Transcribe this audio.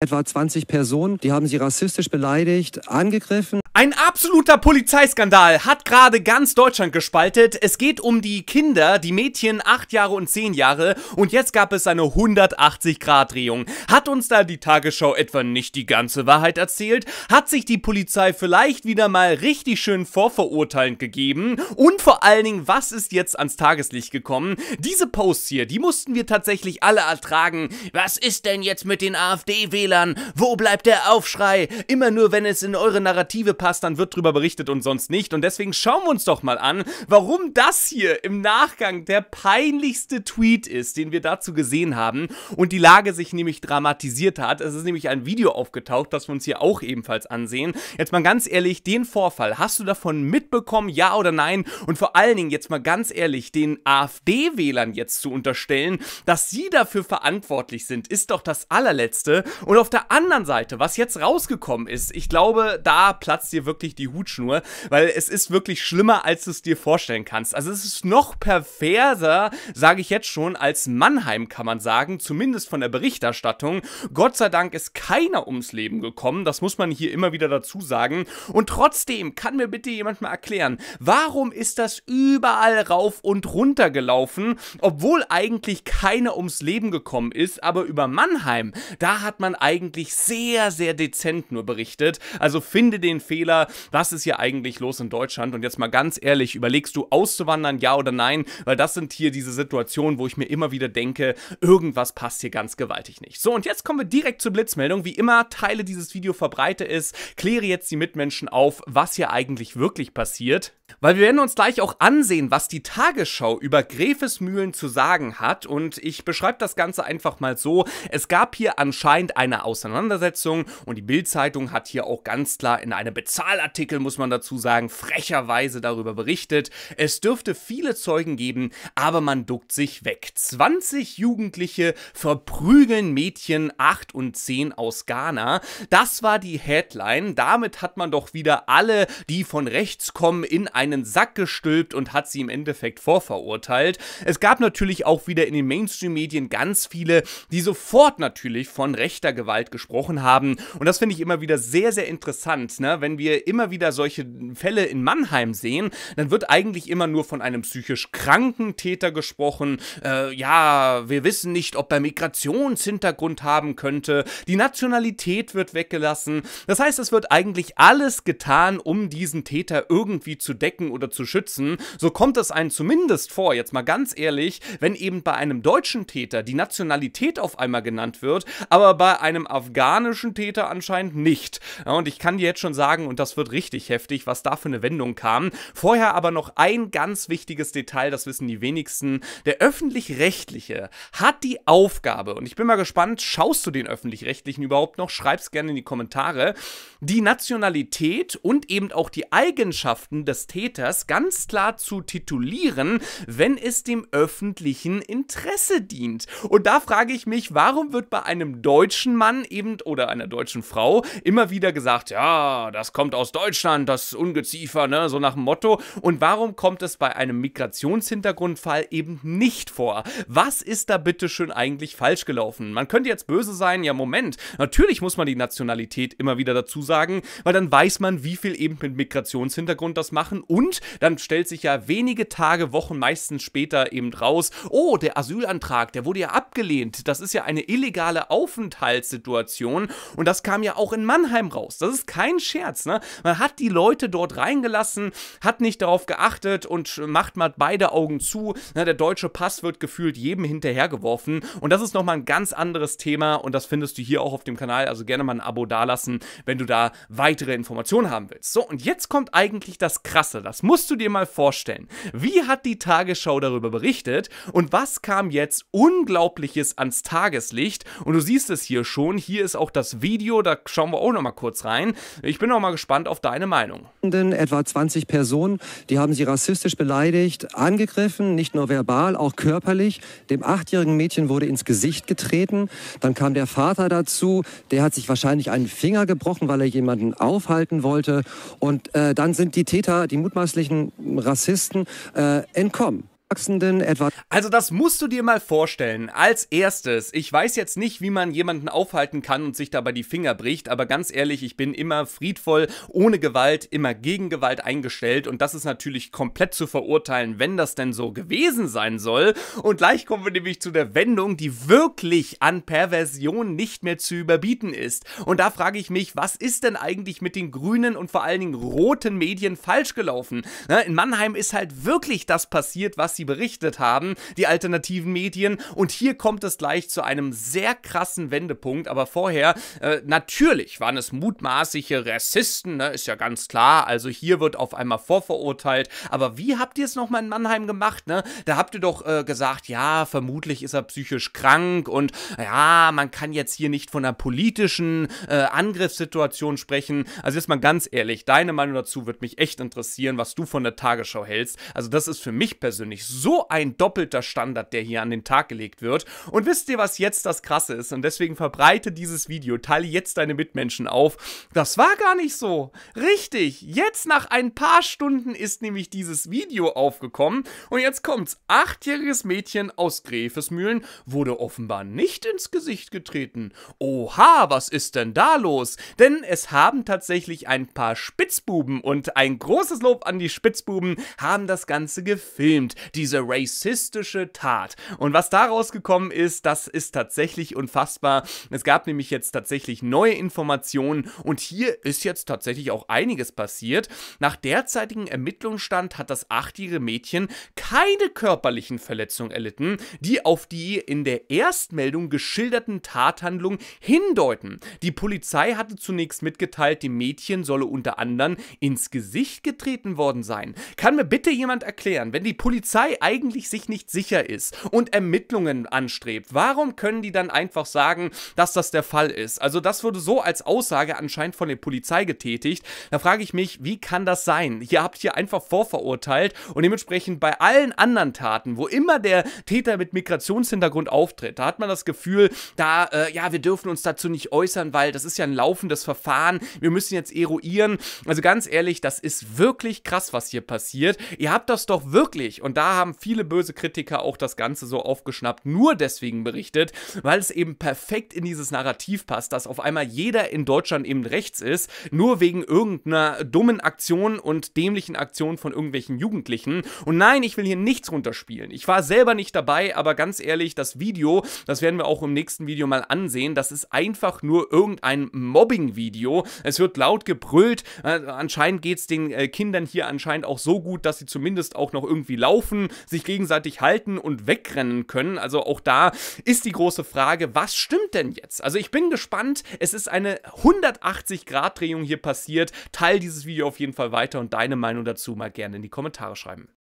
etwa 20 Personen. Die haben sie rassistisch beleidigt, angegriffen. Ein absoluter Polizeiskandal hat gerade ganz Deutschland gespaltet. Es geht um die Kinder, die Mädchen 8 Jahre und 10 Jahre und jetzt gab es eine 180-Grad-Drehung. Hat uns da die Tagesschau etwa nicht die ganze Wahrheit erzählt? Hat sich die Polizei vielleicht wieder mal richtig schön vorverurteilend gegeben? Und vor allen Dingen, was ist jetzt ans Tageslicht gekommen? Diese Posts hier, die mussten wir tatsächlich alle ertragen. Was ist denn jetzt mit den AfD-Wählern? Wo bleibt der Aufschrei? Immer nur, wenn es in eure Narrative passt, dann wird drüber berichtet und sonst nicht. Und deswegen schauen wir uns doch mal an, warum das hier im Nachgang der peinlichste Tweet ist, den wir dazu gesehen haben und die Lage sich nämlich dramatisiert hat. Es ist nämlich ein Video aufgetaucht, das wir uns hier auch ebenfalls ansehen. Jetzt mal ganz ehrlich, den Vorfall, hast du davon mitbekommen, ja oder nein? Und vor allen Dingen jetzt mal ganz ehrlich, den AfD-Wählern jetzt zu unterstellen, dass sie dafür verantwortlich sind, ist doch das allerletzte. Und auf der anderen Seite, was jetzt rausgekommen ist, ich glaube, da platzt dir wirklich die Hutschnur, weil es ist wirklich schlimmer, als du es dir vorstellen kannst. Also es ist noch perverser, sage ich jetzt schon, als Mannheim, kann man sagen, zumindest von der Berichterstattung. Gott sei Dank ist keiner ums Leben gekommen, das muss man hier immer wieder dazu sagen. Und trotzdem kann mir bitte jemand mal erklären, warum ist das überall rauf und runter gelaufen, obwohl eigentlich keiner ums Leben gekommen ist, aber über Mannheim, da hat man eigentlich sehr, sehr dezent nur berichtet. Also finde den Fehler, was ist hier eigentlich los in Deutschland? Und jetzt mal ganz ehrlich, überlegst du auszuwandern, ja oder nein? Weil das sind hier diese Situationen, wo ich mir immer wieder denke, irgendwas passt hier ganz gewaltig nicht. So, und jetzt kommen wir direkt zur Blitzmeldung. Wie immer, teile dieses Video, verbreite es, kläre jetzt die Mitmenschen auf, was hier eigentlich wirklich passiert. Weil wir werden uns gleich auch ansehen, was die Tagesschau über Gräfesmühlen zu sagen hat. Und ich beschreibe das Ganze einfach mal so. Es gab hier anscheinend eine Auseinandersetzung und die Bild-Zeitung hat hier auch ganz klar in einem Bezahlartikel, muss man dazu sagen, frecherweise darüber berichtet. Es dürfte viele Zeugen geben, aber man duckt sich weg. 20 Jugendliche verprügeln Mädchen 8 und 10 aus Ghana. Das war die Headline. Damit hat man doch wieder alle, die von rechts kommen, in einen Sack gestülpt und hat sie im Endeffekt vorverurteilt. Es gab natürlich auch wieder in den Mainstream-Medien ganz viele, die sofort natürlich von rechter Gewalt gesprochen haben. Und das finde ich immer wieder sehr, sehr interessant. Ne? Wenn wir immer wieder solche Fälle in Mannheim sehen, dann wird eigentlich immer nur von einem psychisch kranken Täter gesprochen. Äh, ja, wir wissen nicht, ob er Migrationshintergrund haben könnte. Die Nationalität wird weggelassen. Das heißt, es wird eigentlich alles getan, um diesen Täter irgendwie zu decken oder zu schützen. So kommt es einem zumindest vor, jetzt mal ganz ehrlich, wenn eben bei einem deutschen Täter die Nationalität auf einmal genannt wird, aber bei einem einem afghanischen Täter anscheinend nicht. Ja, und ich kann dir jetzt schon sagen, und das wird richtig heftig, was da für eine Wendung kam. Vorher aber noch ein ganz wichtiges Detail, das wissen die wenigsten. Der öffentlich-rechtliche hat die Aufgabe, und ich bin mal gespannt, schaust du den öffentlich-rechtlichen überhaupt noch? Schreib's gerne in die Kommentare. Die Nationalität und eben auch die Eigenschaften des Täters ganz klar zu titulieren, wenn es dem öffentlichen Interesse dient. Und da frage ich mich, warum wird bei einem deutschen Mann Mann eben oder einer deutschen Frau immer wieder gesagt, ja, das kommt aus Deutschland, das Ungeziefer, ne, so nach dem Motto. Und warum kommt es bei einem Migrationshintergrundfall eben nicht vor? Was ist da bitte schön eigentlich falsch gelaufen? Man könnte jetzt böse sein, ja, Moment. Natürlich muss man die Nationalität immer wieder dazu sagen, weil dann weiß man, wie viel eben mit Migrationshintergrund das machen und dann stellt sich ja wenige Tage, Wochen meistens später eben raus, oh, der Asylantrag, der wurde ja abgelehnt. Das ist ja eine illegale Aufenthaltssituation Situation. Und das kam ja auch in Mannheim raus. Das ist kein Scherz. Ne? Man hat die Leute dort reingelassen, hat nicht darauf geachtet und macht mal beide Augen zu. Ne? Der deutsche Pass wird gefühlt jedem hinterhergeworfen. Und das ist nochmal ein ganz anderes Thema. Und das findest du hier auch auf dem Kanal. Also gerne mal ein Abo dalassen, wenn du da weitere Informationen haben willst. So, und jetzt kommt eigentlich das Krasse. Das musst du dir mal vorstellen. Wie hat die Tagesschau darüber berichtet? Und was kam jetzt Unglaubliches ans Tageslicht? Und du siehst es hier schon. Hier ist auch das Video, da schauen wir auch noch mal kurz rein. Ich bin auch mal gespannt auf deine Meinung. Etwa 20 Personen, die haben sie rassistisch beleidigt, angegriffen, nicht nur verbal, auch körperlich. Dem achtjährigen Mädchen wurde ins Gesicht getreten. Dann kam der Vater dazu, der hat sich wahrscheinlich einen Finger gebrochen, weil er jemanden aufhalten wollte. Und äh, dann sind die Täter, die mutmaßlichen Rassisten, äh, entkommen. Wachsenden etwa. Also das musst du dir mal vorstellen. Als erstes, ich weiß jetzt nicht, wie man jemanden aufhalten kann und sich dabei die Finger bricht, aber ganz ehrlich, ich bin immer friedvoll, ohne Gewalt, immer gegen Gewalt eingestellt und das ist natürlich komplett zu verurteilen, wenn das denn so gewesen sein soll. Und gleich kommen wir nämlich zu der Wendung, die wirklich an Perversion nicht mehr zu überbieten ist. Und da frage ich mich, was ist denn eigentlich mit den grünen und vor allen Dingen roten Medien falsch gelaufen? In Mannheim ist halt wirklich das passiert, was sie berichtet haben, die alternativen Medien. Und hier kommt es gleich zu einem sehr krassen Wendepunkt. Aber vorher, äh, natürlich waren es mutmaßliche Rassisten, ne? ist ja ganz klar. Also hier wird auf einmal vorverurteilt. Aber wie habt ihr es nochmal in Mannheim gemacht? Ne? Da habt ihr doch äh, gesagt, ja, vermutlich ist er psychisch krank und ja, man kann jetzt hier nicht von einer politischen äh, Angriffssituation sprechen. Also jetzt mal ganz ehrlich, deine Meinung dazu wird mich echt interessieren, was du von der Tagesschau hältst. Also das ist für mich persönlich so ein doppelter Standard, der hier an den Tag gelegt wird. Und wisst ihr, was jetzt das Krasse ist? Und deswegen verbreite dieses Video, teile jetzt deine Mitmenschen auf. Das war gar nicht so. Richtig, jetzt nach ein paar Stunden ist nämlich dieses Video aufgekommen. Und jetzt kommt's. Achtjähriges Mädchen aus Grefesmühlen wurde offenbar nicht ins Gesicht getreten. Oha, was ist denn da los? Denn es haben tatsächlich ein paar Spitzbuben und ein großes Lob an die Spitzbuben haben das Ganze gefilmt diese rassistische Tat. Und was daraus gekommen ist, das ist tatsächlich unfassbar. Es gab nämlich jetzt tatsächlich neue Informationen und hier ist jetzt tatsächlich auch einiges passiert. Nach derzeitigem Ermittlungsstand hat das achtjährige Mädchen keine körperlichen Verletzungen erlitten, die auf die in der Erstmeldung geschilderten Tathandlungen hindeuten. Die Polizei hatte zunächst mitgeteilt, dem Mädchen solle unter anderem ins Gesicht getreten worden sein. Kann mir bitte jemand erklären, wenn die Polizei Polizei eigentlich sich nicht sicher ist und Ermittlungen anstrebt, warum können die dann einfach sagen, dass das der Fall ist? Also das wurde so als Aussage anscheinend von der Polizei getätigt. Da frage ich mich, wie kann das sein? Ihr habt hier einfach vorverurteilt und dementsprechend bei allen anderen Taten, wo immer der Täter mit Migrationshintergrund auftritt, da hat man das Gefühl, da, äh, ja, wir dürfen uns dazu nicht äußern, weil das ist ja ein laufendes Verfahren. Wir müssen jetzt eruieren. Also ganz ehrlich, das ist wirklich krass, was hier passiert. Ihr habt das doch wirklich, und da haben viele böse Kritiker auch das Ganze so aufgeschnappt, nur deswegen berichtet, weil es eben perfekt in dieses Narrativ passt, dass auf einmal jeder in Deutschland eben rechts ist, nur wegen irgendeiner dummen Aktion und dämlichen Aktion von irgendwelchen Jugendlichen. Und nein, ich will hier nichts runterspielen. Ich war selber nicht dabei, aber ganz ehrlich, das Video, das werden wir auch im nächsten Video mal ansehen, das ist einfach nur irgendein Mobbing-Video. Es wird laut gebrüllt. Äh, anscheinend geht es den äh, Kindern hier anscheinend auch so gut, dass sie zumindest auch noch irgendwie laufen sich gegenseitig halten und wegrennen können. Also auch da ist die große Frage, was stimmt denn jetzt? Also ich bin gespannt. Es ist eine 180-Grad-Drehung hier passiert. Teil dieses Video auf jeden Fall weiter und deine Meinung dazu mal gerne in die Kommentare schreiben.